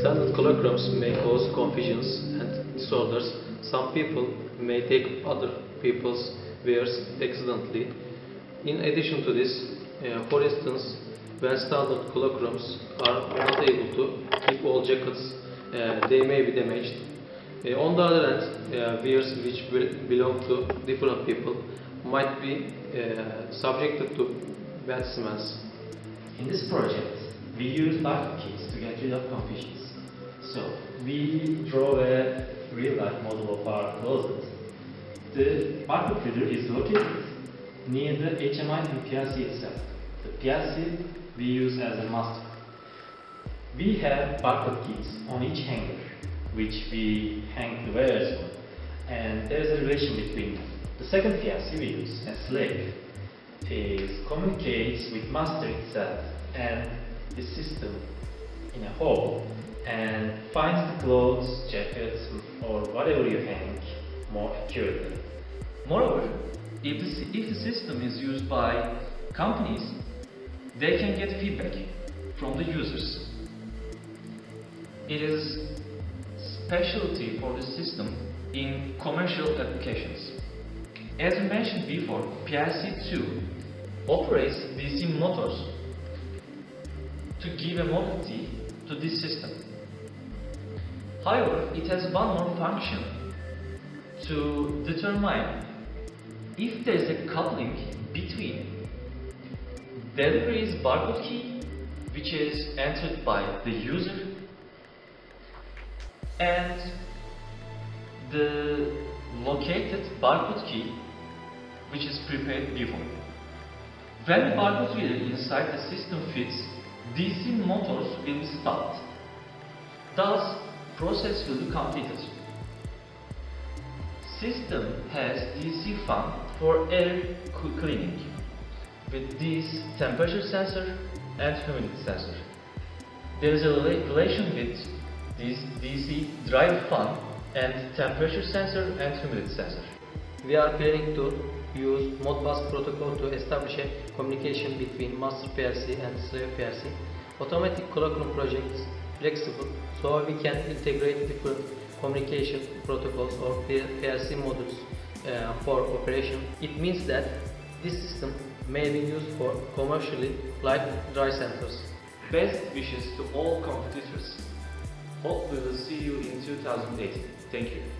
Standard cloakrooms may cause confusions and disorders. Some people may take other people's words accidentally. In addition to this, uh, for instance, when standard cloakrooms are not able to keep all jackets, uh, they may be damaged. Uh, on the other hand, words which belong to different people might be uh, subjected to bad smells. In this project, we use barcode kits to get rid of confusions. So, we draw a real-life model of our closet. The barcode reader is located near the HMI and PLC itself. The PLC we use as a master. We have barcode kits on each hanger, which we hang the wires on, and there is a relation between them. The second PLC we use, a slave, is communicates with master itself and the system in a whole and finds the clothes, jackets or whatever you hang more accurately. Moreover, if the, if the system is used by companies, they can get feedback from the users. It is specialty for the system in commercial applications. As we mentioned before, PLC2 operates DC motors to give a mobility to this system. However, it has one more function to determine if there is a coupling between delivery's barcode key, which is entered by the user, and the located barcode key, which is prepared before. When the barcode reader inside the system fits, DC motors will stopped. Thus, process will be completed. System has DC fan for air cleaning with this temperature sensor and humidity sensor. There is a relation with DC drive fan and temperature sensor and humidity sensor. We are planning to use Modbus protocol to establish a communication between master PLC and slave PLC. Automatic cloakroom projects flexible so we can integrate different communication protocols or P- PLC modules uh, for operation. It means that this system may be used for commercially like dry centers. Best wishes to all competitors. Hope we will see you in 2018. Thank you.